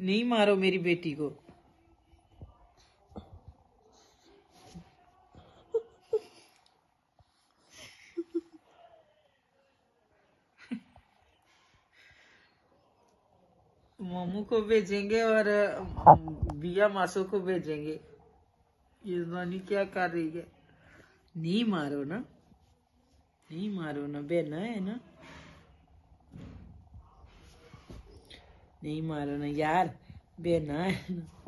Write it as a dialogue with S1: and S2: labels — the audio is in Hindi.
S1: नहीं मारो मेरी बेटी को। मोमू को भेजेंगे और बिया मासो को भेजेंगे। ये नानी क्या कर रही है? नहीं मारो ना। नहीं मारो ना बेना है ना। नहीं मारो ना यार बेना है ना